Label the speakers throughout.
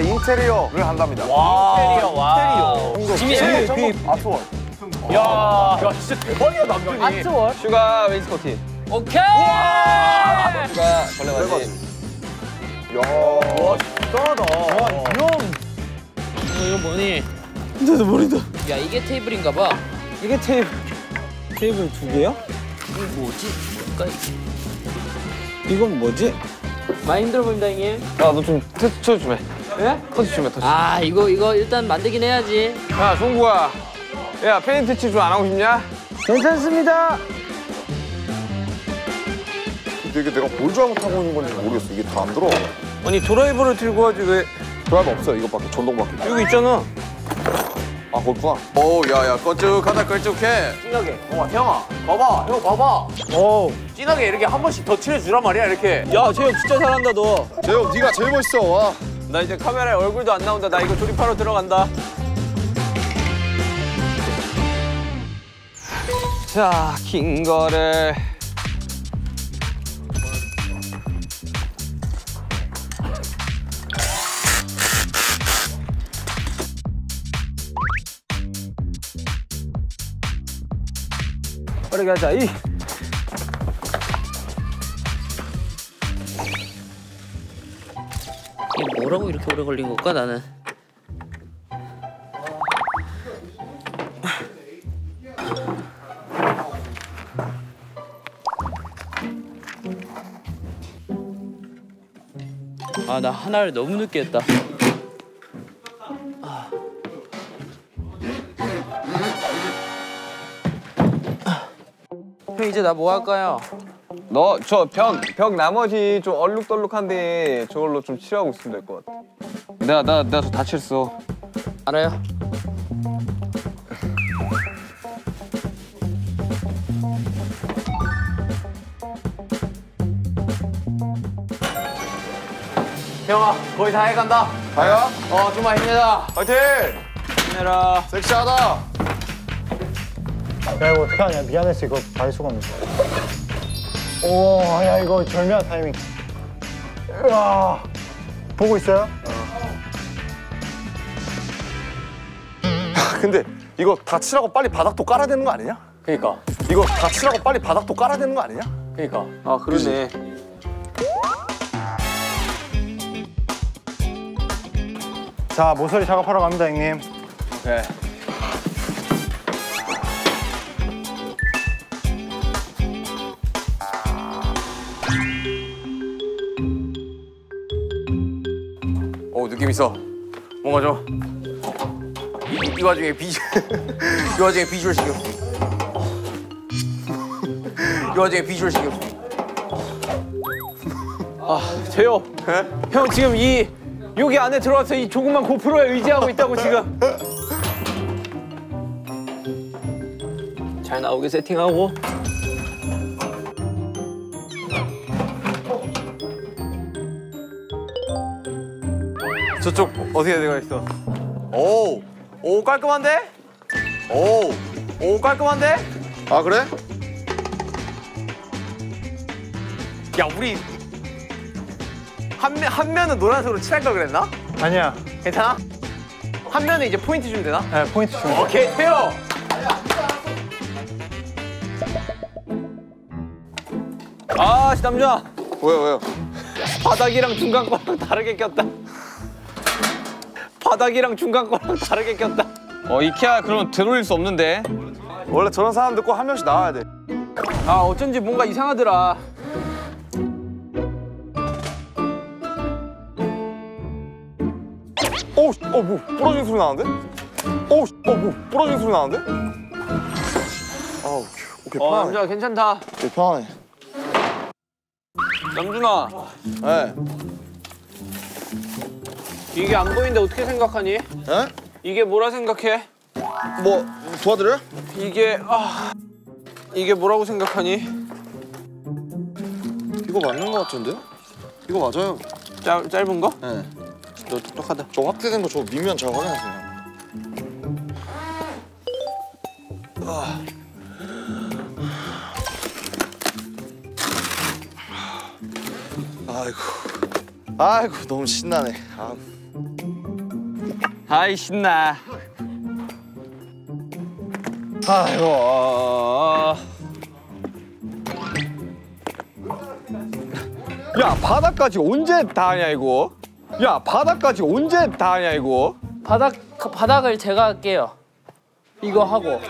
Speaker 1: 인테리어를 한답니다.
Speaker 2: 인테리어 와.
Speaker 1: 인테리어. 그 art wall.
Speaker 2: 야, 야 진짜 대박이야 남편이.
Speaker 3: art wall?
Speaker 2: 슈가 wainscoting.
Speaker 3: 오케이!
Speaker 2: 슈가 걸레받이.
Speaker 1: 야.
Speaker 2: 와 대단하다.
Speaker 1: 이런.
Speaker 3: 이거 뭐니?
Speaker 4: 나도 모른다.
Speaker 3: 야 이게 테이블인가 봐.
Speaker 4: 이게 테이블 테이블 두 개야?
Speaker 3: 이거 뭐지? 뭘까?
Speaker 4: 이건 뭐지?
Speaker 3: 많이 힘들어 보인다 형님.
Speaker 2: 야 너좀 터치 좀 해.
Speaker 3: 예?
Speaker 2: 터치 좀 해. 터치.
Speaker 3: 아 이거 이거 일단 만들긴 해야지.
Speaker 2: 야 송구야. 야 페인트 칠좀안 하고 싶냐?
Speaker 4: 괜찮습니다.
Speaker 1: 근데 이게 내가 뭘 잘못하고 있는 건지 모르겠어. 이게 다 안 들어.
Speaker 2: 아니 드라이버를 들고 하지 왜?
Speaker 1: 드라이버 없어. 이것밖에 전동밖에.
Speaker 2: 여기 있잖아.
Speaker 1: 아, 거기구나.
Speaker 5: 오, 야, 야, 걸쭉하다, 걸쭉해.
Speaker 2: 진하게. 어, 형아, 봐봐. 형 봐봐.
Speaker 4: 오.
Speaker 2: 진하게 이렇게 한 번씩 더 칠해주란 말이야 이렇게.
Speaker 4: 야, 재영 진짜 잘한다 너.
Speaker 1: 재영, 네가 제일 멋있어. 와.
Speaker 2: 나 이제 카메라에 얼굴도 안 나온다. 나 이거 조립하러 들어간다. 자, 긴 거를.
Speaker 4: 빠르게 하자. 이.
Speaker 3: 이게 뭐라고 이렇게 오래 걸린 걸까 나는? 아 나 하나를 너무 늦게 했다. 이제 나 뭐 할까요?
Speaker 2: 너 저 벽 벽 나머지 좀 얼룩덜룩한데 저걸로 좀 칠하고 있으면 될 것 같아. 내가 나 내가 저다 칠했어.
Speaker 3: 알아요.
Speaker 2: 형아 거의 다 해간다.
Speaker 1: 가야?
Speaker 2: 어 좀만 힘내자.
Speaker 1: 파이팅!
Speaker 2: 힘내라.
Speaker 1: 섹시하다.
Speaker 6: 야 이거 어떡하냐 미안했어 이거 발 수가 없네 오야 이거 절묘한 타이밍 으아 보고 있어요?
Speaker 1: 근데 이거 다 칠하고 빨리 바닥도 깔아야 되는 거 아니냐?
Speaker 2: 그니까
Speaker 1: 이거 다 칠하고 빨리 바닥도 깔아야 되는 거 아니냐?
Speaker 2: 그니까. 아 그러네.
Speaker 6: 자 모서리 작업하러 갑니다 형님
Speaker 2: 그래.
Speaker 5: 오, 느낌 있어. 뭔가 좀. 이, 이 와중에 비주, 이 와중에 비주얼 신경 쓰. 이 와중에 비주얼 신경 쓰.
Speaker 2: 재호. 형 지금 이 여기 안에 들어와서 이 조그만 고프로에 의지하고 있다고 지금. 잘 나오게 세팅하고. 저쪽 어떻게 되어 있어?
Speaker 5: 오, 오, 깔끔한데? 오, 오, 깔끔한데?
Speaker 1: 아, 그래?
Speaker 2: 야 우리 한, 면, 한 면은 노란색으로 칠할 걸 그랬나?
Speaker 6: 아니야
Speaker 2: 괜찮아? 한 면은 이제 포인트 주면 되나?
Speaker 6: 네, 포인트 주면
Speaker 2: 오케이 태요. 아 남준아
Speaker 1: 왜요, 왜요?
Speaker 2: 바닥이랑 중간 거랑 다르게 꼈다. 바닥이랑 중간 거랑 다르게 꼈다. 어 이케아 그러면 들어올 수 없는데.
Speaker 1: 원래 저런 사람들 꼭 한 명씩 나와야 돼.
Speaker 2: 아 어쩐지 뭔가 이상하더라.
Speaker 1: 오, 씨, 어, 뭐, 부러진 소리 나는데? 오, 씨, 어, 뭐, 부러진 소리 나는데? 아, 오케이, 오케이,
Speaker 2: 어
Speaker 1: 편하네.
Speaker 2: 남준아 괜찮다.
Speaker 1: 오케이, 편하네.
Speaker 2: 남준아
Speaker 1: 네.
Speaker 2: 이게 안 보이는데 어떻게 생각하니?
Speaker 1: 예?
Speaker 2: 이게 뭐라 생각해?
Speaker 1: 뭐, 도와드려요?
Speaker 2: 이게 아 이게 뭐라고 생각하니?
Speaker 1: 이거 맞는 거 같은데? 이거 맞아요.
Speaker 2: 짧, 짧은 거?
Speaker 1: 네.
Speaker 2: 너 똑똑하다.
Speaker 1: 저 확대된 거저 미면 잘 확인하세요. 아. 아이고. 아이고 너무 신나네. 아,
Speaker 2: 아이 신나.
Speaker 1: 아이고.
Speaker 2: 야 바닥까지 언제 다 하냐 이거? 야 바닥까지 언제 다 하냐 이거?
Speaker 3: 바닥 바닥을 제가 할게요. 이거 하고.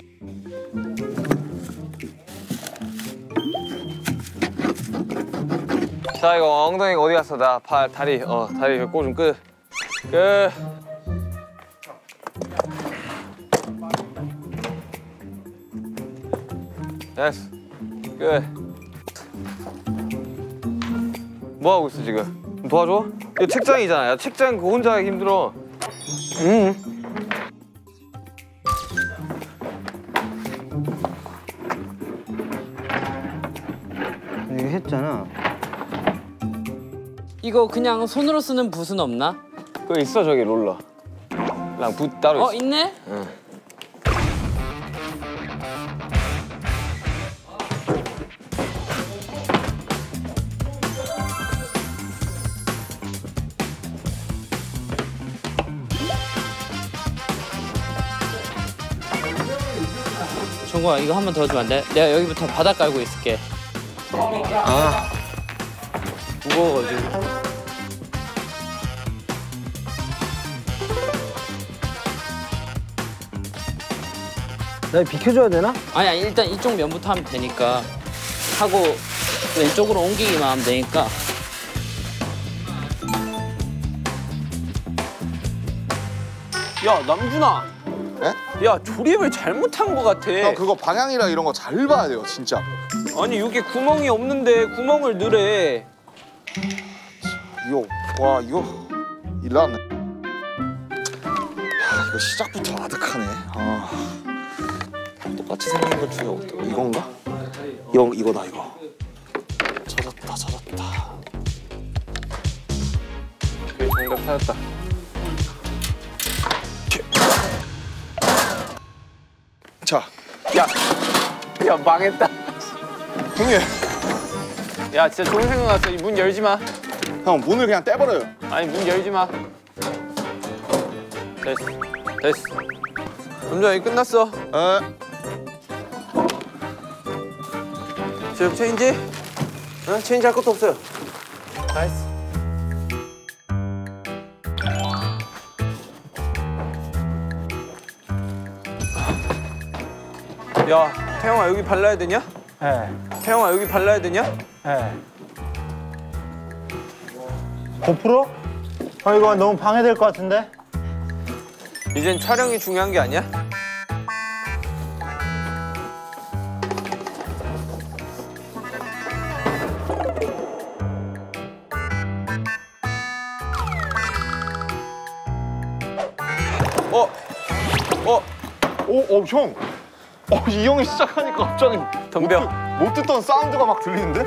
Speaker 2: 자 이거 엉덩이가 어디 갔어? 나 발 다리 어 다리 꼬좀 끄. 끄. 됐어. 끝. 뭐 하고 있어 지금? 도와줘? 이거 책장이잖아. 야, 책장 그거 혼자 하기 힘들어. 응.
Speaker 4: 이거 했잖아.
Speaker 3: 이거 그냥 손으로 쓰는 붓은 없나?
Speaker 2: 그거 있어 저기 롤러. 랑 붓 따로
Speaker 3: 어
Speaker 2: 있어.
Speaker 3: 있네? 정국아 이거 한 번 더 주면 안 돼? 내가 여기부터 바닥 깔고 있을게.
Speaker 2: 무거워가지고.
Speaker 4: 나 비켜줘야 되나?
Speaker 3: 아니 아니 일단 이쪽 면부터 하면 되니까 하고 왼쪽으로 옮기기만 하면 되니까
Speaker 2: 야 남준아.
Speaker 1: 네?
Speaker 2: 야 조립을 잘못한 것 같아.
Speaker 1: 형 그거 방향이랑 이런 거 잘 봐야 돼요 진짜.
Speaker 2: 아니 여기 구멍이 없는데 구멍을 넣으래.
Speaker 1: 이거 와 이거 일났네. 야 이거 시작부터 아득하네. 아. 똑같이 생긴 것 중에 어떤 이건가? 이거 이거다 이거. 찾았다 찾았다.
Speaker 2: 그래 정답 찾았다. 야, 야 망했다.
Speaker 1: 형님
Speaker 2: 야 진짜 좋은 생각 났어. 이 문 열지 마.
Speaker 1: 형 문을 그냥 떼버려요.
Speaker 2: 아니 문 열지 마. 됐어, 됐어. 남자 이 끝났어.
Speaker 1: 에.
Speaker 2: 제업 체인지? 어? change 할 것도 없어요. nice. 야, 태형아 여기 발라야 되냐?
Speaker 4: 예.
Speaker 2: 태형아 여기 발라야 되냐?
Speaker 4: 예. 고프로? 아 이거 너무 방해될 것 같은데?
Speaker 2: 이젠 촬영이 중요한 게 아니야? 어? 어?
Speaker 1: 오, 어, 형. 어, 이 형이 시작하니까 갑자기
Speaker 2: 덤벼.
Speaker 1: 못, 듣- 못 듣던 사운드가 막 들리는데?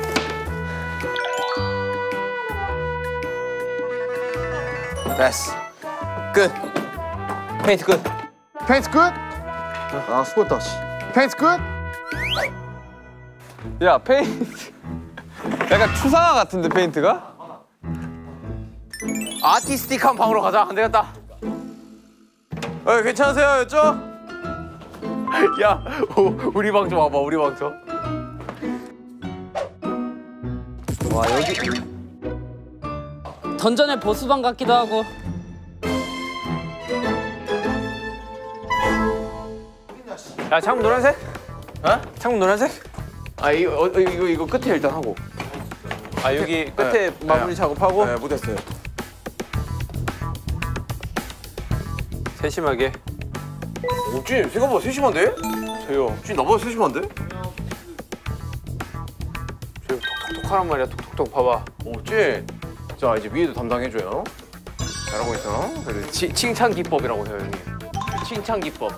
Speaker 2: 됐어. 끝. 페인트 끝.
Speaker 1: 페인트 끝? 아, 수고했다. 씨. 페인트 끝?
Speaker 2: 야, 페인트. 약간 추상화 같은데, 페인트가? 아티스틱한 방으로 가자. 안 되겠다. 어, 괜찮으세요, 였죠? 야, 오, 우리 방 좀 와봐, 우리 방 좀. 와, 여기.
Speaker 3: 던전의 보스방 같기도 하고
Speaker 2: 야, 창문 노란색? 어? 창문 노란색? 아, 이거, 어, 이거, 이거 끝에 일단 하고. 아, 여기 끝에 마무리 작업하고?
Speaker 5: 네, 못했어요.
Speaker 2: 세심하게.
Speaker 5: 옥진 생각보다 세심한데?
Speaker 2: 조용.
Speaker 5: 옥진 나보다 세심한데?
Speaker 2: 조용, 톡톡톡 하란 말이야, 톡톡톡 봐봐.
Speaker 5: 옥진. 자 이제 위에도 담당해줘요. 잘하고 있어. 그래.
Speaker 2: 치, 칭찬 기법이라고 해요, 형님. 칭찬 기법.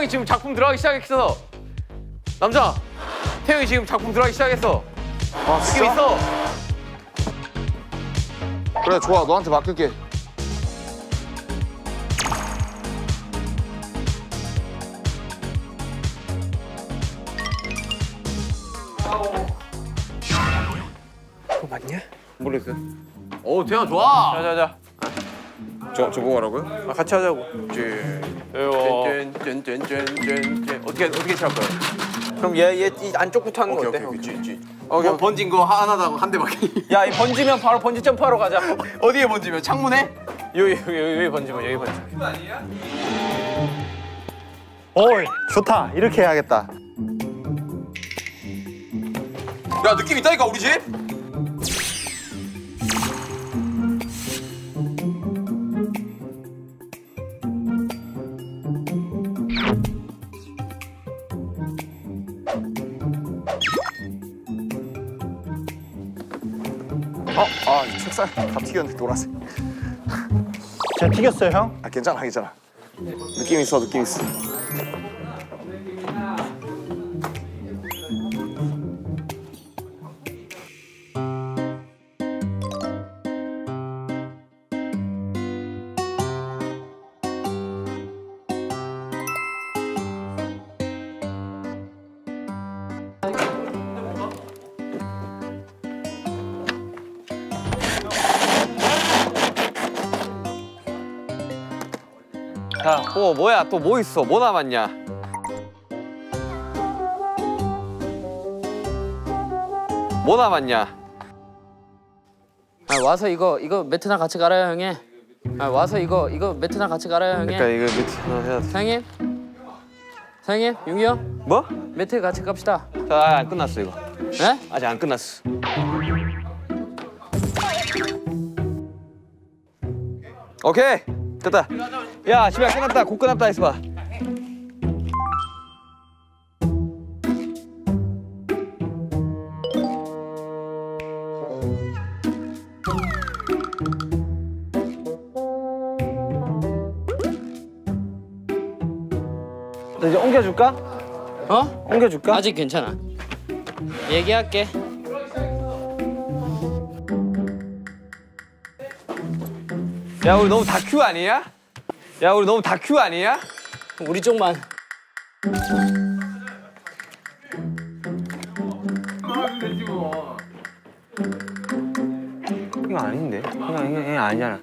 Speaker 5: 태영이 지금 작품 들어가기 시작했어. 남자 태영이 지금 작품 들어가기 시작했어.
Speaker 1: 아
Speaker 5: 느낌 있어.
Speaker 1: 그래 좋아. 너한테 맡길게.
Speaker 5: 모르겠어 오 태영 좋아.
Speaker 2: 자자자.
Speaker 5: 저, 저 보고 하라고요?
Speaker 2: 아, 같이 하자고.
Speaker 5: 짠짠짠짠짠짠 어떻게 어떻게 칠 거예요?
Speaker 2: 그럼 얘얘이 안쪽부터 하는 거
Speaker 5: 오케이
Speaker 2: 어때?
Speaker 5: 오케이 그치
Speaker 2: 오케이.
Speaker 5: 어, 번진 거 하나당 한 대밖에
Speaker 2: 야, 이 번지면 바로 번지 점프하러 가자.
Speaker 5: 어디에 번지면 창문에?
Speaker 2: 여기 여기 여기, 번지면 여기 번지면.
Speaker 4: 어이 좋다 이렇게 해야겠다
Speaker 5: 야 느낌 있다니까 우리 집?
Speaker 1: 책상 다 튀겼네 노란색
Speaker 4: 제가 튀겼어요 형?
Speaker 1: 아 괜찮아 괜찮아. 느낌 있어 느낌 있어
Speaker 2: 또 뭐야? 또 뭐 있어? 뭐 남았냐? 뭐 남았냐?
Speaker 3: 아, 와서 이거 이거 매트랑 같이 갈아요 형님. 아, 와서 이거 이거 매트랑 같이 갈아요 형님.
Speaker 2: 그러니까 이거 하나 해야 돼.
Speaker 3: 사장님. 사장님, 용이 형,
Speaker 2: 뭐?
Speaker 3: 매트 같이 갑시다.
Speaker 2: 자, 아직 안 끝났어 이거.
Speaker 3: 네?
Speaker 2: 아직 안 끝났어. 오케이 됐다. 야 집에 끝났다. 곧 끝났다 했어 봐.
Speaker 4: 이제 옮겨줄까?
Speaker 3: 어?
Speaker 4: 옮겨줄까?
Speaker 3: 아직 괜찮아. 얘기할게.
Speaker 2: 야 우리 너무 다큐 아니야? 야 우리 너무 다큐 아니야?
Speaker 3: 우리 쪽만.
Speaker 4: 이거 아닌데 이거 이거, 이거 아니잖아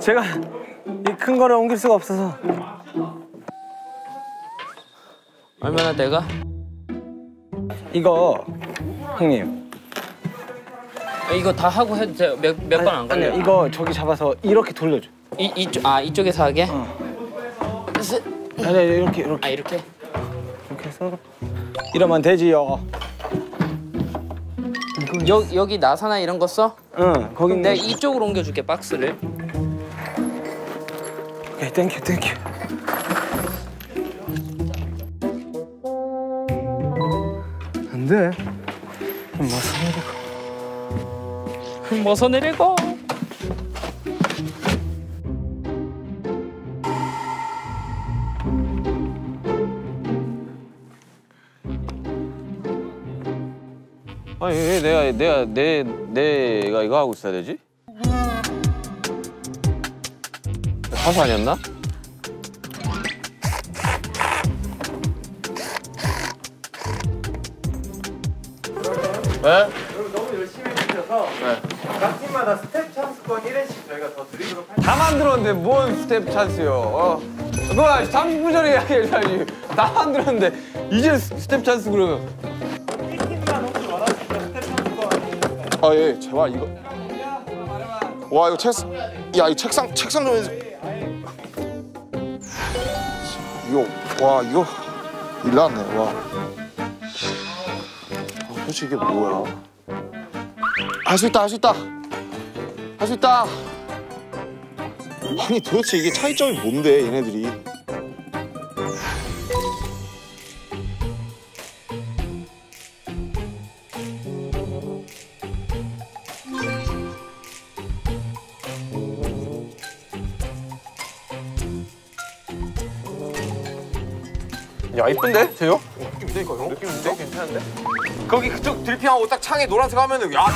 Speaker 4: 제가 이 큰 거를 옮길 수가 없어서
Speaker 3: 얼마나 내가?
Speaker 4: 이거 형님
Speaker 3: 아, 이거 다 하고 해도 돼요. 몇몇번안
Speaker 4: 아니
Speaker 3: 걸려.
Speaker 4: 이거 저기 잡아서 이렇게 돌려줘
Speaker 3: 이 이쪽 아 이쪽에서 하게? 쓰-
Speaker 4: 아니 이렇게 이렇게
Speaker 3: 아 이렇게?
Speaker 4: 이렇게 해서 이러면 되지요
Speaker 3: 여, 여기 나사나 이런 거 써?
Speaker 4: 응 거기
Speaker 3: 내가 이쪽으로 옮겨줄게 박스를.
Speaker 4: 오케이 땡큐 땡큐 안 돼 뭐 성공
Speaker 3: 벗어 내리고.
Speaker 2: 아니 왜 내가 내가 내 내가 이거 하고 있어야 되지? 화수 아니었나?
Speaker 5: 네?
Speaker 2: 다 만들었는데 뭔 스태프 찬스요? 어. 그거 30분 전에 이야기해야지. 다 만들었는데 이제 스태프 찬스 그러면.
Speaker 1: 아예 제발 이거 와 이거 책상 야이 책상 책상 좀 이거 와 이거 일 났네 와 아, 도대체 이게 뭐야 할 수 있다 할 수 있다 할 수 있다 아니 도대체 이게 차이점이 뭔데 얘네들이
Speaker 5: 야 이쁜데 재요? 느낌인데 이거 형? 느낌인데 괜찮은데? 거기 그쪽 들피하고 딱 창에 노란색 하면은 야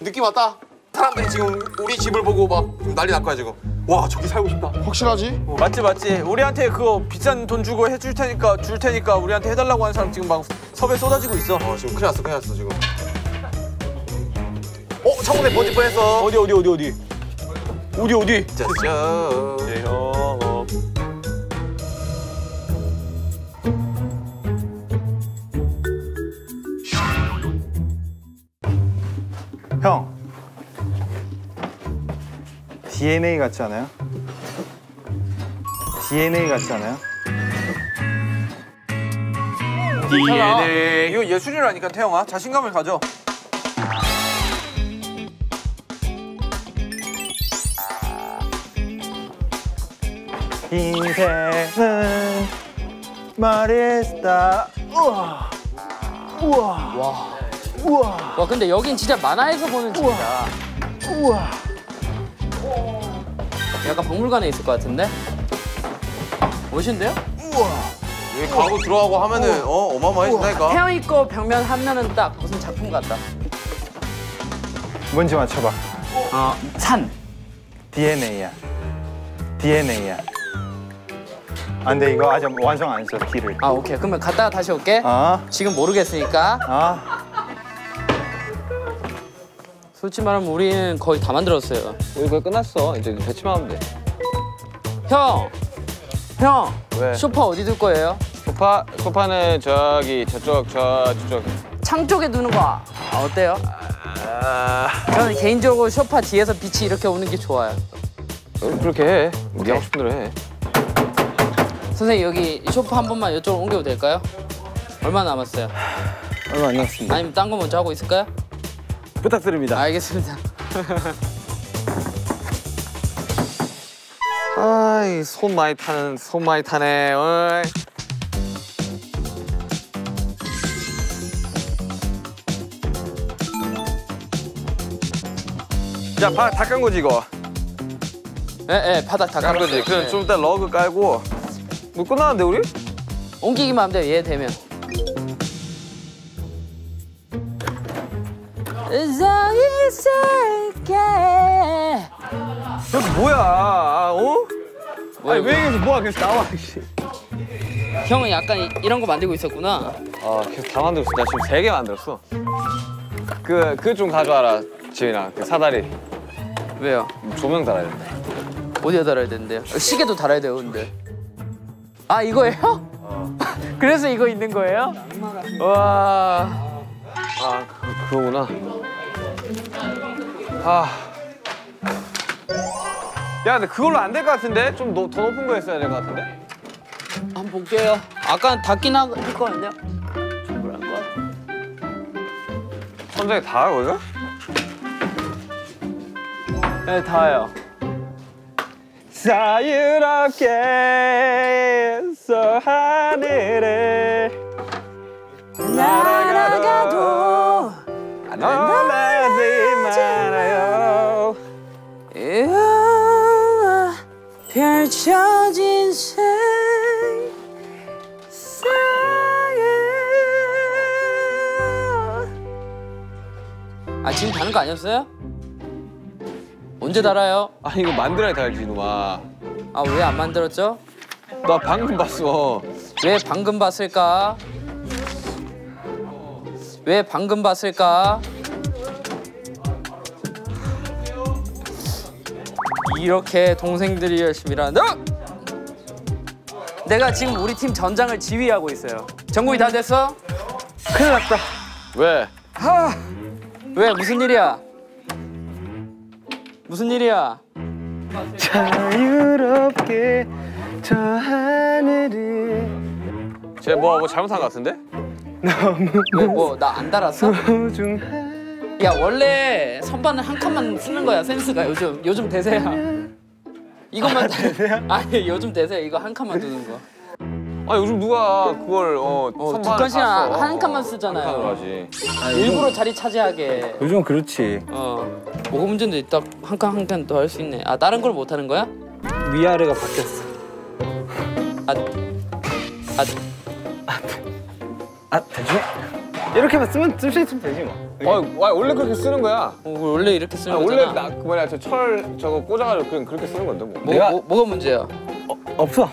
Speaker 5: 느낌 왔다. 사람들이 지금 우리 집을 보고 막 난리 날 거야 지금. 와 저기 살고 싶다.
Speaker 1: 확실하지?
Speaker 2: 맞지 맞지. 우리한테 그거 비싼 돈 주고 해줄 테니까 줄 테니까 우리한테 해달라고 하는 사람 지금 막 섭외 쏟아지고 있어.
Speaker 5: 어 지금 큰일 났어 큰일 났어 지금. 어 창문에 번질 뻔했어.
Speaker 2: 어디 어디 어디 어디. 어디 어디.
Speaker 5: 짜잔.
Speaker 2: 네, 형.
Speaker 4: DNA 같지 않아요? DNA 같지 않아요?
Speaker 2: DNA. 이거 예술이라니까 태영아. 자신감을 가져.
Speaker 4: 인생은 말했다. 우와. 우와.
Speaker 3: 와.
Speaker 4: 우와.
Speaker 3: 와 근데 여긴 진짜 만화에서 보는 집이다.
Speaker 4: 우와.
Speaker 3: 약간 박물관에 있을 것 같은데? 멋인데요?
Speaker 5: 여기 가고 들어가고 하면은 어 어마어마해진다니까.
Speaker 3: 태영이 거 벽면 하면은 딱 무슨 작품 같다.
Speaker 4: 뭔지 맞춰봐.
Speaker 3: 어, 산.
Speaker 4: DNA야. DNA야. 안 돼, 이거 아직 완성 안 했어, D를.
Speaker 3: 아 오케이 그러면 갔다가 다시 올게.
Speaker 4: 아,
Speaker 3: 지금 모르겠으니까.
Speaker 4: 아.
Speaker 3: 솔직히 말하면 우리는 거의 다 만들었어요.
Speaker 2: 우리 거의 끝났어. 이제 배치만 하면 돼.
Speaker 3: 형! 형!
Speaker 2: 왜?
Speaker 3: 소파 어디 둘 거예요?
Speaker 2: 소파 소파는 저기 저쪽 저 저쪽.
Speaker 3: 창 쪽에 두는 거 아, 어때요? 저는 개인적으로 소파 뒤에서 빛이 이렇게 오는 게 좋아요.
Speaker 2: 그렇게 해. 네 하고 싶은 대로 해.
Speaker 3: 선생님 여기 소파 한 번만 이쪽으로 옮겨도 될까요? 얼마 남았어요?
Speaker 2: 얼마 안 남았습니다.
Speaker 3: 아니면 딴 거 먼저 하고 있을까요?
Speaker 2: 부탁드립니다.
Speaker 3: 알겠습니다.
Speaker 2: 아이 손 많이 타는 손 많이 타네. 어이. 야, 다깐 거지 이거.
Speaker 3: 예, 예, 바닥 다
Speaker 2: 깐 거지. 그럼
Speaker 3: 예.
Speaker 2: 좀 이따 러그 깔고. 뭐 끝나는데 우리?
Speaker 3: 옮기기만 하면 돼요, 얘 되면. 서 있을게.
Speaker 2: 저기 뭐야? 어?
Speaker 3: 뭐야,
Speaker 2: 아니 왜 여기서 뭐야? 계속 나와. 씨.
Speaker 3: 형은 약간 이- 이런 거 만들고 있었구나.
Speaker 2: 아, 계속 다 만들었어. 나 지금 세 개 만들었어. 그 그 좀 가져와라, 지은아. 그 사다리
Speaker 3: 왜요?
Speaker 2: 조명 달아야 돼.
Speaker 3: 어디에 달아야 되는데요? 어, 시계도 달아야 돼요, 근데. 아, 이거예요? 그래서 이거 있는 거예요? 와.
Speaker 2: 아, 그, 그거구나. 아. 야, 근데 그걸로 안 될 것 같은데? 좀 더 높은 거 했어야 될 것 같은데?
Speaker 3: 한번 볼게요. 아까 닿긴 하- 했거든요. 충분할 것 같아.
Speaker 2: 천장에 닿아, 거기가?
Speaker 3: 네, 닿아요.
Speaker 2: 자유롭게 서 하늘을
Speaker 3: 날아가도
Speaker 2: 떠나지 말아요.
Speaker 3: 펼쳐진 세상에 아 지금 다는 거 아니었어요? 언제 달아요?
Speaker 2: 아니, 이거 만들어야 달지, 이놈아.
Speaker 3: 아왜 안 만들었죠?
Speaker 2: 나 방금 봤어.
Speaker 3: 왜 방금 봤을까? 왜 방금 봤을까? 이렇게 동생들이 열심히 일하는데 내가 지금 우리 팀 전장을 지휘하고 있어요. 정국이 다 됐어? 큰일 났다.
Speaker 2: 왜?
Speaker 3: 왜 무슨 일이야? 무슨 일이야?
Speaker 6: 자유롭게 저 하늘을
Speaker 2: 쟤 뭐, 뭐 잘못한 것 같은데?
Speaker 3: 왜뭐나 안 달았어?
Speaker 6: 소중한
Speaker 3: 야 원래 선반은 한 칸만 쓰는 거야 센스가 요즘 요즘 대세야. 이것만 아니 요즘 대세 이거 한 칸만 두는 거.
Speaker 2: 아 요즘 누가 그걸 어,
Speaker 3: 어, 두
Speaker 2: 선반을
Speaker 3: 칸씩
Speaker 2: 다
Speaker 3: 한,
Speaker 2: 써.
Speaker 3: 한 칸만
Speaker 2: 한 칸으로
Speaker 3: 쓰잖아요.
Speaker 2: 하지.
Speaker 3: 일부러 자리 차지하게.
Speaker 6: 요즘 그렇지
Speaker 3: 어. 뭐가 문제인데 딱 한 칸 한 칸 더 할 수 있네. 아 다른 걸 못 하는 거야?
Speaker 6: 위아래가 바뀌었어
Speaker 3: 아, 아
Speaker 6: 아 대충 이렇게만 쓰면 쓸수 있으면 되지 뭐
Speaker 2: 어, 와, 원래 그렇게 쓰는 거야.
Speaker 3: 어, 원래 이렇게 쓰는
Speaker 2: 아, 원래
Speaker 3: 거잖아.
Speaker 2: 나, 그 뭐냐 저 철 저거 꽂아가지고 그냥 그렇게 쓰는 건데 뭐.
Speaker 3: 뭐,
Speaker 6: 내가-
Speaker 3: 뭐 뭐가 문제야?
Speaker 6: 없어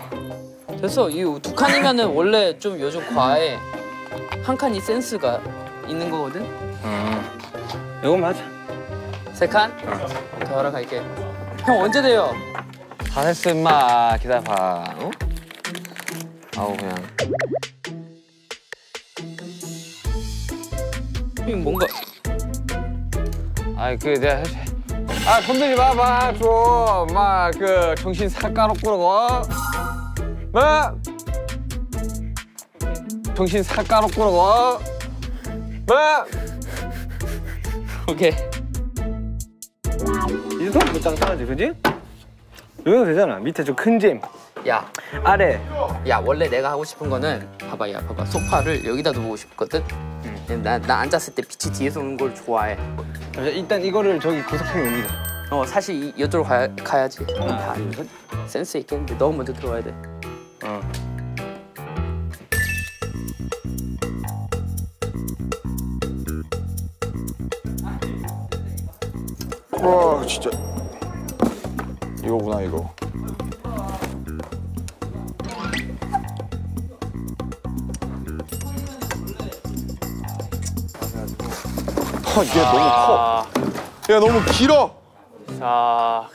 Speaker 3: 됐어. 이 두 칸이면은 원래 좀 요즘 과에 한 칸이 센스가 있는 거거든.
Speaker 6: 이거만 하자
Speaker 3: 세 칸? 더 하러 갈게. 형 언제 돼요?
Speaker 2: 다 됐어 임마 기다려봐. 어? 아우 그냥.
Speaker 3: 형 뭔가.
Speaker 2: 아이 그 내가 아 건들지 마봐 좀막 그 정신 삭가로 꾸러고. 뭐 정신 삭가로 꾸러고. 뭐
Speaker 3: 오케이.
Speaker 6: 이못 장사하지 그지? 이 정도 되잖아. 밑에 저 큰짐
Speaker 3: 야,
Speaker 6: 아래.
Speaker 3: 야 원래 내가 하고 싶은 거는 봐봐, 야 봐봐. 소파를 여기다 두고 싶거든. 나, 나 앉았을 때 빛이 뒤에서 오는 걸 좋아해.
Speaker 6: 일단 이거를 저기 구석탱이 옮기자
Speaker 3: 어 사실 이, 이쪽으로 가야, 가야지. 다 센스 있겠는데 너 먼저 들어와야 돼.
Speaker 6: 어.
Speaker 1: 와 진짜 이거구나 이거 아얘 너무 커 얘 너무 길어.
Speaker 2: 자.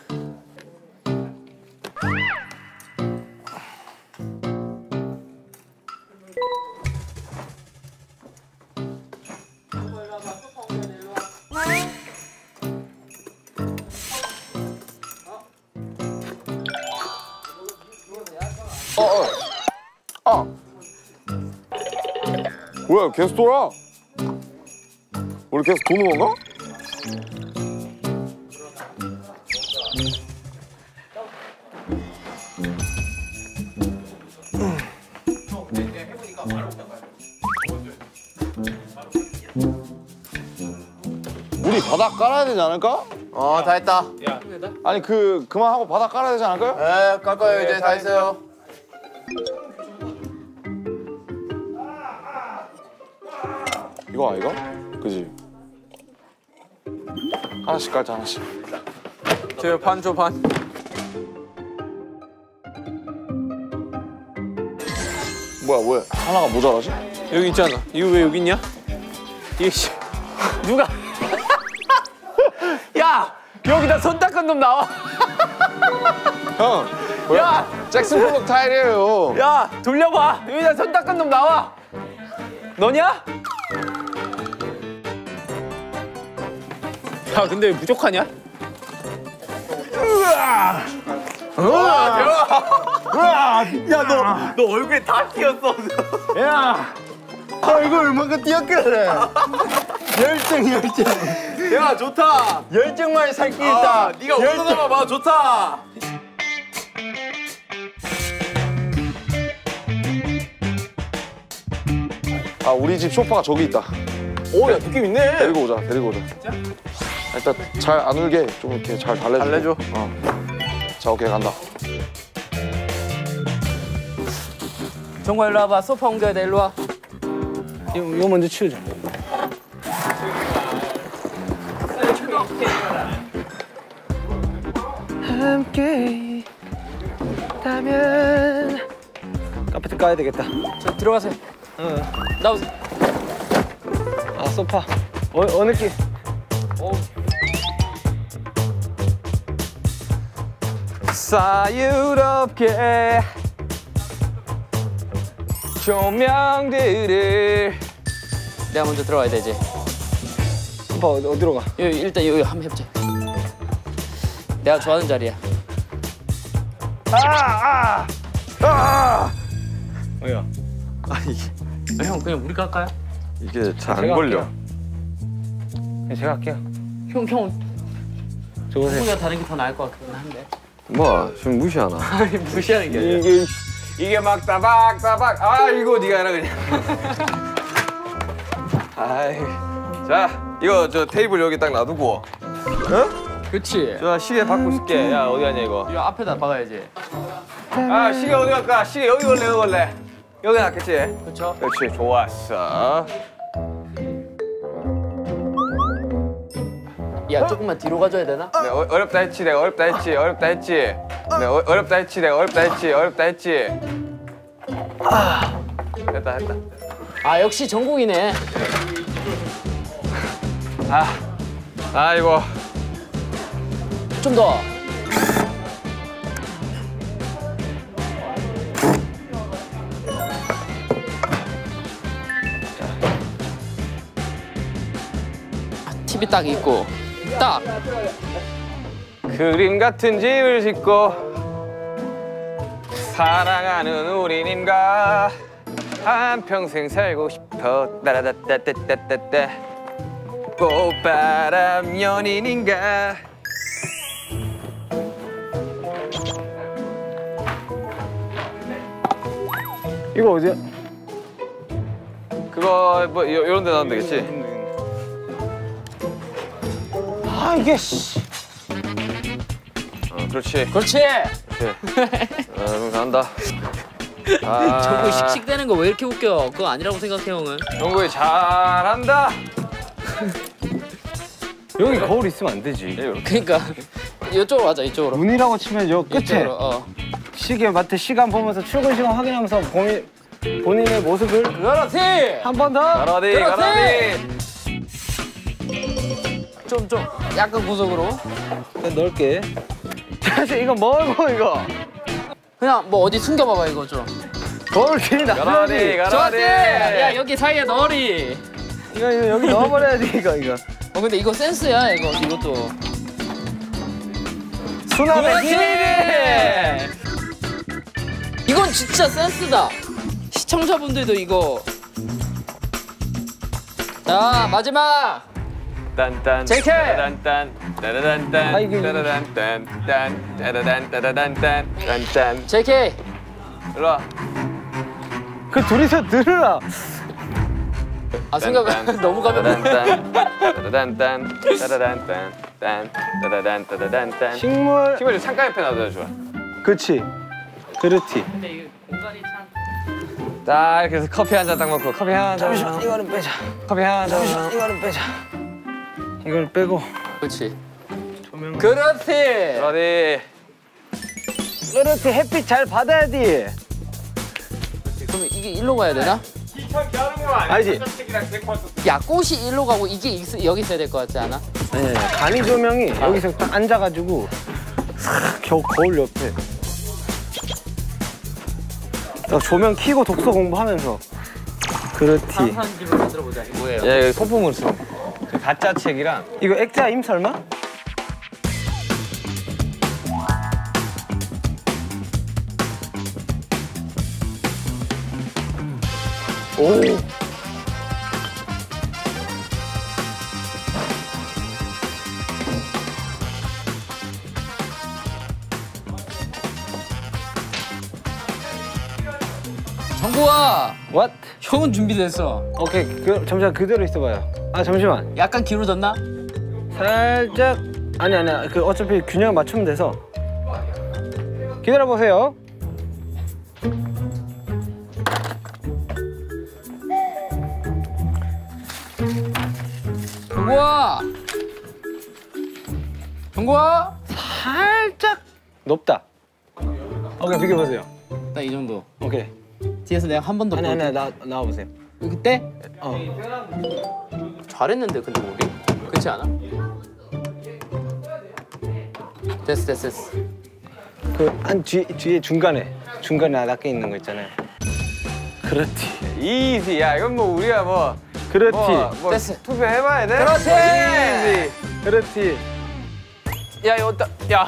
Speaker 1: 뭐야 계속 돌아 우리 계속 도는 건가? 우리 바닥 깔아야 되지 않을까?
Speaker 5: 어, 다 했다.
Speaker 1: 아니 그 그만하고 바닥 깔아야 되지 않을까요?
Speaker 5: 네, 깔 거예요. 이제 다 했어요.
Speaker 1: 이거 아이가? 그지? 하나씩 깔자 하나씩
Speaker 2: 저반줘 반.
Speaker 1: 뭐야 뭐야 하나가 모자라지?
Speaker 2: 여기 있잖아. 이거 왜 여기 있냐? 이게 씨. 누가? 야 여기다 손 닦은 놈 나와.
Speaker 1: 형 뭐야? 잭슨 폴록 타일이에요
Speaker 2: 야 돌려봐. 여기다 손 닦은 놈 나와. 너냐? 야 근데 왜 부족하냐?
Speaker 5: 너 얼굴에 다 튀었어.
Speaker 6: 야 얼굴 얼마나 뛰었길래 열정 열정
Speaker 5: 야, 좋다.
Speaker 6: 열정만이 살기
Speaker 5: 아,
Speaker 6: 있다
Speaker 5: 네가 웃어서 봐. 좋다.
Speaker 1: 아 우리 집 소파가 저기 있다
Speaker 5: 오, 야, 느낌 있네.
Speaker 1: 데리고 오자 데리고 오자 진짜? 일단 잘 안 울게 좀 이렇게 잘 달래줘
Speaker 2: 달래줘.
Speaker 1: 어 자 오케이 간다
Speaker 3: 정과 일로 와봐. 소파 옮겨야 돼. 일로 와.
Speaker 6: 이거, 이거 먼저 치우자 함께 있다면 카페트 까야 되겠다
Speaker 3: 저 들어가세요. 나오세요.
Speaker 6: 아 소파 어, 어느 길
Speaker 2: 사유롭게 조명들을
Speaker 3: 내가 먼저 들어가야 되지.
Speaker 6: 소파 어디, 어디로 가
Speaker 3: 여기 일단 여기 한번 해보자. 내가 좋아하는 자리야.
Speaker 4: 뭐야?
Speaker 3: 아, 형 그냥 우리가 할까요?
Speaker 5: 이게 잘 안 걸려.
Speaker 4: 네, 제가 할게요.
Speaker 3: 형, 형.
Speaker 4: 좋으세요.
Speaker 3: 우리가 다른 게 더 나을 것 같긴 한데.
Speaker 5: 뭐 지금 무시하나?
Speaker 3: 아니 무시하는 게 아니라.
Speaker 2: 이게 이게 막 따박 따박. 아 이거 네가 해라 그냥. 아이. 자 이거 저 테이블 여기 딱 놔두고.
Speaker 3: 그렇지.
Speaker 2: 저 시계 바꾸실게 야 어디 가냐 이거.
Speaker 3: 이 앞에다 박아야지.
Speaker 2: 아 시계 어디 갈까? 시계 여기 걸래 여기 걸래. 여기 놨겠지?
Speaker 3: 그렇죠.
Speaker 2: 그렇지 좋았어.
Speaker 3: 야 조금만 뒤로 가줘야 되나?
Speaker 2: 내가 어, 어렵다 했지 내가 어렵다 했지 어렵다 했지. 내가 어, 어렵다 했지 내가 어렵다 했지 어렵다 했지. 아 됐다 됐다.
Speaker 3: 아 역시 전국이네.
Speaker 2: 아이고.
Speaker 3: 좀 더. TV 딱 있고 딱
Speaker 2: 그림 같은 집을 짓고 사랑하는 우리님과 한평생 살고 싶어 따라다따따따따따 꽃바람 연인인가
Speaker 4: 이거 어디야?
Speaker 2: 그거 뭐 요, 요런 데 나오면 되겠지?
Speaker 4: 아 이게 씨.
Speaker 2: 어, 그렇지.
Speaker 3: 그렇지.
Speaker 2: 어, 그럼 간다. 아,
Speaker 3: 저거 씩씩대는 거 왜 이렇게 웃겨? 그거 아니라고 생각해 형은.
Speaker 2: 정국이 잘한다.
Speaker 4: 여기 거울 있으면 안 되지.
Speaker 3: 그러니까 이쪽으로 가자 이쪽으로.
Speaker 4: 문이라고 치면 요 끝에
Speaker 3: 이쪽으로 어.
Speaker 4: 시계 마트 시간 보면서 출근 시간 확인하면서 본인 본인의 모습을
Speaker 3: 그렇지.
Speaker 4: 한 번 더.
Speaker 2: 가라디
Speaker 3: 그렇지! 좀 좀 약간 구석으로.
Speaker 4: 넓게. 사실 이거 뭐고 이거?
Speaker 3: 그냥 뭐 어디 숨겨봐봐 이거 좀.
Speaker 4: 거울 뒤에
Speaker 2: 가라디
Speaker 4: 놔둬야지.
Speaker 3: 좋았지?
Speaker 2: 가라디
Speaker 3: 야 여기 사이에 넣으리.
Speaker 4: 이거 이거 여기 넣어버려야지 이거 이거.
Speaker 3: 어 근데 이거 센스야 이거. 이것도.
Speaker 4: 수납의 힘.
Speaker 3: 이건 진짜 센스다. 시청자분들도 이거. 자 마지막
Speaker 2: 딴딴
Speaker 3: JK!
Speaker 2: 따라단딴 따라단딴 따라단딴 딴 따라단 따라단딴 딴딴
Speaker 3: JK
Speaker 2: 일로 와
Speaker 4: 그 둘이서 들으라.
Speaker 3: 아 생각 너무 가볍네
Speaker 2: 따라단딴 따라단딴 따라단 따라단딴
Speaker 4: 식물.
Speaker 2: 좀 창가 옆에 놔둬야 좋아
Speaker 4: 그렇지. 그렇지.
Speaker 3: 근데 이게 공간이 참
Speaker 2: 자 이렇게 해서 커피 한 잔 딱 먹고 커피 한잔
Speaker 4: 이거는 빼자.
Speaker 2: 커피 한잔
Speaker 4: 이거는 빼자. 이걸 빼고.
Speaker 3: 그렇지 그렇지
Speaker 2: 어디
Speaker 4: 그렇지 햇빛 잘 받아야 돼.
Speaker 3: 그러면 이게 일로 가야 되나?
Speaker 4: 알지?
Speaker 3: 야 꽃이 일로 가고 이게 있- 여기 있어야 될 것 같지 않아?
Speaker 4: 아니 간이 조명이 여기서 딱 앉아가지고 싹겨 거울 옆에. 딱 조명 켜고 독서 공부하면서. 그렇지.
Speaker 3: 한 집을 만들어 보자 이거예요
Speaker 2: 야 이거 소품을 써 가짜 책이랑
Speaker 4: 이거 액자 임 설마? 오.
Speaker 3: 정구아
Speaker 4: What?
Speaker 3: 형은 준비됐어
Speaker 4: 오케이. 그, 잠시만 그대로 있어봐요. 아 잠시만.
Speaker 3: 약간 기울어졌나?
Speaker 4: 살짝 아니 아니 그 어차피 균형 맞추면 돼서 기다려 보세요.
Speaker 3: 정구아 정구아
Speaker 4: 살짝 높다. 오케이 비교 보세요.
Speaker 3: 나이 정도
Speaker 4: 오케이.
Speaker 3: 뒤에서 내가 한 번 더
Speaker 4: 아니 아니 나 나와 보세요.
Speaker 3: 그때
Speaker 4: 어.
Speaker 3: 잘했는데 근데 우리 그렇지 않아? 됐어 됐어 됐어
Speaker 4: 그한 뒤 뒤에 중간에 중간에 낮게 있는 거 있잖아요. 그렇지.
Speaker 2: easy 야 이건 뭐 우리가 뭐
Speaker 4: 그렇지.
Speaker 2: 뭐, 뭐
Speaker 3: 됐어.
Speaker 2: 투표해봐야 돼?
Speaker 3: 그렇지.
Speaker 2: 뭐 easy
Speaker 4: 그렇지.
Speaker 2: 야 이거 야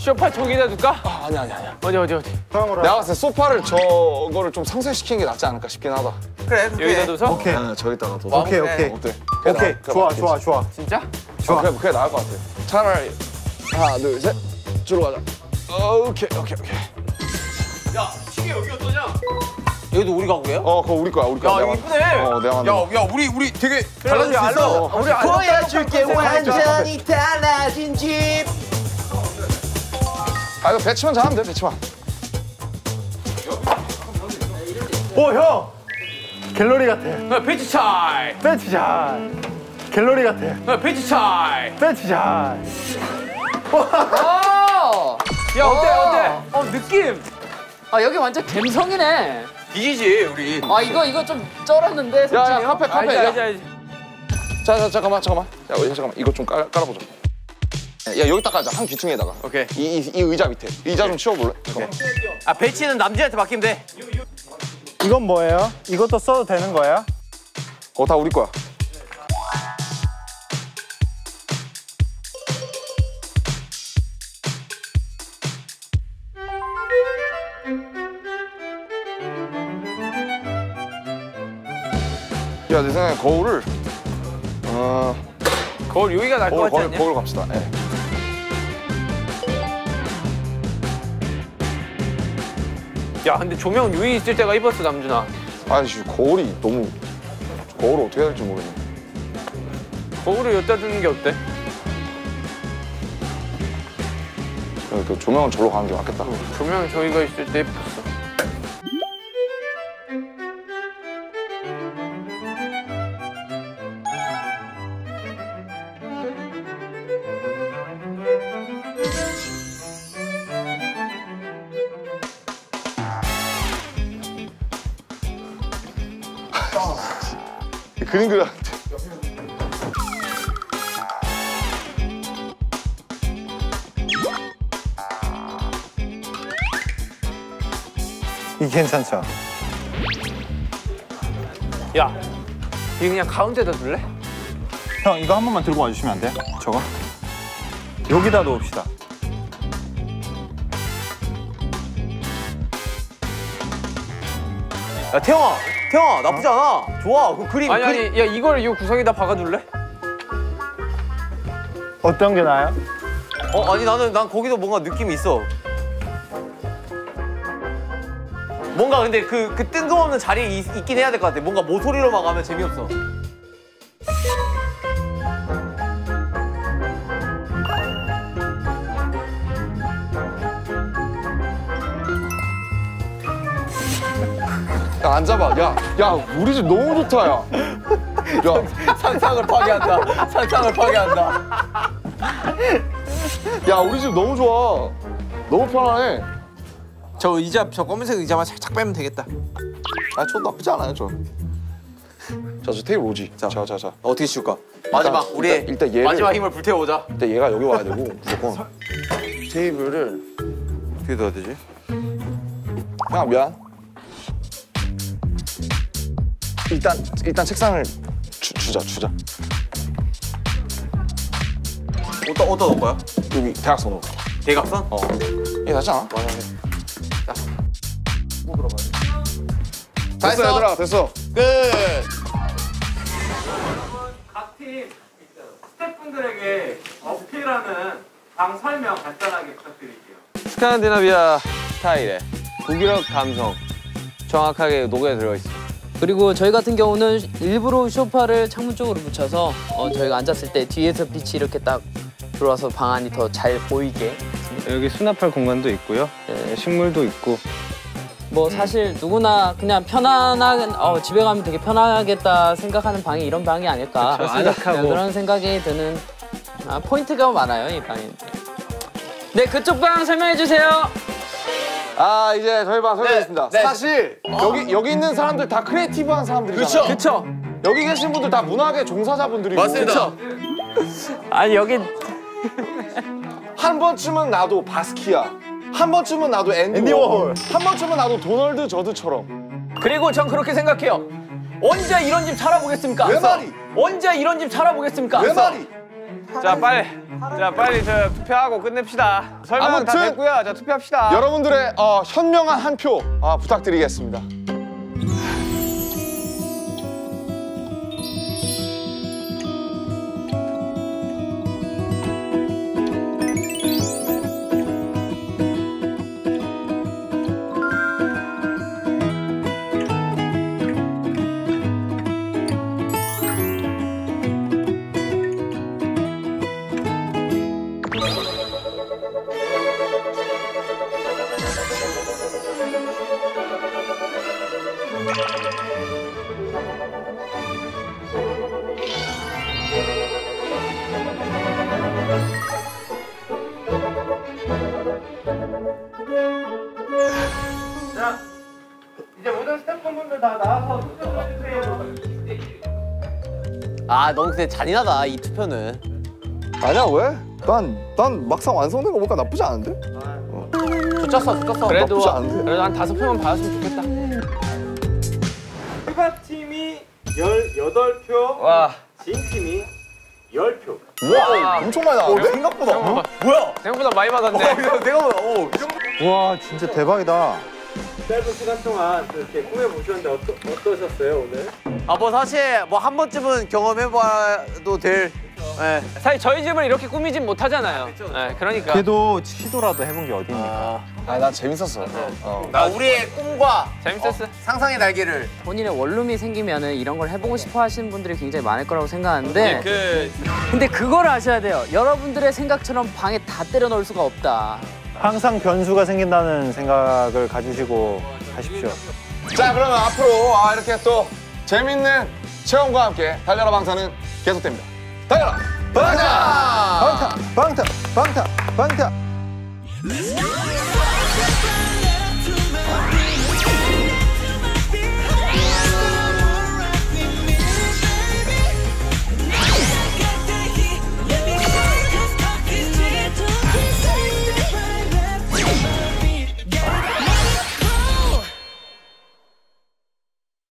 Speaker 2: 쇼파 저기다 둘까?
Speaker 1: 아, 아니 아니 아니야.
Speaker 2: 어디 어디 어디
Speaker 1: 내가 봤을 때 소파를 저거를 좀 상쇄시키는 게 낫지 않을까 싶긴 하다.
Speaker 5: 그래
Speaker 2: 여기다 둬서?
Speaker 4: 오케이
Speaker 1: 아, 저기다가 둬.
Speaker 4: 오케이 오케이
Speaker 1: 어때?
Speaker 4: 오케이 좋아 좋아 좋아
Speaker 2: 진짜?
Speaker 1: 좋아. 그래 그래 나을 것 같아. 차라리 하나 둘 셋. 줄로 가자. 어, 오케이 오케이 오케이.
Speaker 5: 야 시계 여기 어떠냐? 여기도 우리 가구예요?
Speaker 1: 어 그거 우리 거야 우리 거야.
Speaker 5: 야
Speaker 1: 내가
Speaker 5: 이거 이쁘네
Speaker 1: 어 내가 만든.
Speaker 5: 야, 야 우리 우리 되게
Speaker 2: 달라질 수 있어. 우리
Speaker 5: 보여줄게
Speaker 2: 완전히
Speaker 5: 달라진 집
Speaker 1: 아 이거 배치만 잘하면 돼 배치만.
Speaker 4: 오 형 갤러리 같아
Speaker 2: 야 벤치 차이
Speaker 4: 벤치 잘 갤러리 같아
Speaker 2: 야 벤치 차이
Speaker 4: 벤치 잘
Speaker 3: 어!
Speaker 2: 야 어때 어때? 어 느낌
Speaker 3: 아 여기 완전 갬성이네.
Speaker 5: 뒤지지 우리
Speaker 3: 아 이거 이거 좀 쩔었는데 솔직히.
Speaker 1: 야야 카페 카페.
Speaker 2: 알지
Speaker 1: 야.
Speaker 2: 알지 알지
Speaker 1: 자, 자 잠깐만 잠깐만. 야 어, 잠깐만 이거 좀 깔, 깔아보자. 야 여기다 깔자 한 귀퉁이에다가.
Speaker 5: 오케이.
Speaker 1: 이, 이, 이 의자 밑에. 의자 좀 치워볼래? 잠깐만.
Speaker 5: 아 배치는 남진한테 맡기면 돼
Speaker 4: 이건 뭐예요? 이것도 써도 되는 거야?
Speaker 1: 그거 다 우리 거야. 야, 내 생각에 거울을 어,
Speaker 2: 거울 여기가 날 것
Speaker 1: 거울,
Speaker 2: 같지
Speaker 1: 거울,
Speaker 2: 않냐?
Speaker 1: 거울 갑시다. 예.
Speaker 2: 야 근데 조명 유이 있을 때가 입었어 남준아
Speaker 1: 아이씨, 거울이 너무 거울을 어떻게 해야 될지 모르겠네.
Speaker 2: 거울을 여기다 두는 게 어때?
Speaker 1: 그 조명은 절로 가는 게 맞겠다.
Speaker 2: 조명 저기가 있을 때 예뻤어
Speaker 1: 그려.
Speaker 4: 이 괜찮죠?
Speaker 2: 야 이거 그냥 가운데다 둘래?
Speaker 4: 형 이거 한 번만 들고 와주시면 안 돼요? 저거 여기다 놓읍시다
Speaker 5: 야 태영아 태영아. 나쁘지 않아. 좋아. 그 그림
Speaker 2: 아니
Speaker 5: 그림.
Speaker 2: 아니 야 이걸 이 구석에다 박아둘래?
Speaker 4: 어떤 게 나아요?
Speaker 5: 어 아니 나는 난 거기도 뭔가 느낌이 있어. 뭔가 근데 그, 그 뜬금없는 자리에 있, 있긴 해야 될 것 같아. 뭔가 모서리로만 가면 재미없어
Speaker 1: 야, 앉아봐. 야, 야, 우리 집 너무 좋다, 야. 야,
Speaker 5: 상상을 파괴한다 상상을 파괴한다
Speaker 1: 야, 우리 집 너무 좋아. 너무 편안해.
Speaker 5: 저 의자 저 검은색 의자만 살짝 빼면 되겠다
Speaker 1: 아, 저 나쁘지 않아요, 저. 자, 저 테이블 오지. 자, 자, 자. 자.
Speaker 5: 어떻게 씌울까 마지막
Speaker 1: 일단,
Speaker 5: 우리의
Speaker 1: 일단, 일단 얘를
Speaker 5: 마지막 힘을 불태워보자
Speaker 1: 일단 얘가 여기 와야 되고 무조건 테이블을
Speaker 5: 어떻게 넣어야 되지?
Speaker 1: 형 미안. 일단 일단 책상을 주, 주자 주자.
Speaker 5: 어디다 어디다 넣을 거야?
Speaker 1: 여기 대각선으로.
Speaker 5: 대각선?
Speaker 1: 어. 이게 낫지 않아? 맞아.
Speaker 5: 다
Speaker 1: 됐어
Speaker 5: 했어?
Speaker 1: 얘들아 됐어.
Speaker 5: 끝
Speaker 2: 각팀 스태프분들에게 어필하는 방 설명 간단하게 부탁드릴게요. 스칸디나비아 스타일의 북유럽 감성 정확하게 녹여 들어 있습니다.
Speaker 3: 그리고 저희 같은 경우는 일부러 소파를 창문 쪽으로 붙여서 어, 저희가 앉았을 때 뒤에서 빛이 이렇게 딱 들어와서 방 안이 더 잘 보이게
Speaker 6: 여기 수납할 공간도 있고요.
Speaker 3: 네.
Speaker 6: 식물도 있고.
Speaker 3: 뭐 사실 누구나 그냥 편안하게 어, 집에 가면 되게 편하겠다 생각하는 방이 이런 방이 아닐까
Speaker 6: 그쵸, 아늑하고.
Speaker 3: 그런 생각이 드는 아, 포인트가 많아요 이 방에 네 그쪽 방 설명해 주세요
Speaker 1: 아 이제 저희 방 설명했습니다.
Speaker 5: 네.
Speaker 1: 사실 여기 여기 있는 사람들 다 creative한 사람들이잖아요.
Speaker 5: 그쵸?
Speaker 1: 여기 계신 분들 다 문화계 종사자분들이고.
Speaker 5: 맞습니다.
Speaker 3: 아니 여기
Speaker 1: 한 번쯤은 나도 바스키아. 한 번쯤은 나도 앤디,
Speaker 4: 앤디
Speaker 1: 워홀.
Speaker 4: 워홀.
Speaker 1: 한 번쯤은 나도 도널드 저드처럼.
Speaker 2: 그리고 전 그렇게 생각해요. 언제 이런 집 살아보겠습니까?
Speaker 1: 왜 말이?
Speaker 2: 언제 이런 집 살아보겠습니까?
Speaker 1: 왜 말이?
Speaker 2: 자 빨리 자 빨리 저 투표하고 끝냅시다. 설명 다
Speaker 1: 아무튼
Speaker 2: 됐고요. 자 투표합시다.
Speaker 1: 여러분들의 어, 현명한 한표 아, 부탁드리겠습니다.
Speaker 3: 근데 잔인하다 이 투표는.
Speaker 7: 아니야 왜? 난, 난 막상 완성된 거 보니까 나쁘지 않은데?
Speaker 3: 좋쳤어 좋쳤어.
Speaker 2: 그래도
Speaker 7: 나쁘지 않은데?
Speaker 2: 그래도 한 다섯 표만 받았으면 좋겠다.
Speaker 5: 휴가팀이 18표,
Speaker 2: 와
Speaker 5: 진팀이 10표.
Speaker 7: 우와 엄청 많이 나왔네 생각보다
Speaker 2: 생각보다 많이 받았네.
Speaker 6: 와 진짜 대박이다.
Speaker 5: 짧은 시간 동안 이렇게 꾸며보셨는데 어떠, 어떠셨어요, 오늘?
Speaker 3: 아 뭐 사실 뭐 한 번쯤은 경험해봐도 될. 예.
Speaker 2: 사실 저희 집을 이렇게 꾸미진 못하잖아요. 네, 그러니까.
Speaker 6: 그래도 시도라도 해본 게 어디입니까?
Speaker 1: 아 난 재밌었어. 어.
Speaker 3: 나 우리의 꿈과
Speaker 2: 재밌었어.
Speaker 3: 상상의 날개를. 본인의 원룸이 생기면 은 이런 걸 해보고 싶어 하시는 분들이 굉장히 많을 거라고 생각하는데.
Speaker 2: 그
Speaker 3: 근데 그걸 아셔야 돼요. 여러분들의 생각처럼 방에 다 때려 넣을 수가 없다.
Speaker 6: 항상 변수가 생긴다는 생각을 가지시고 하십시오.
Speaker 1: 자 그러면 앞으로 아, 이렇게 또 재밌는 체험과 함께 달려라 방사는 계속됩니다. 달려라 방사!
Speaker 6: 방타 방타 방타 방타.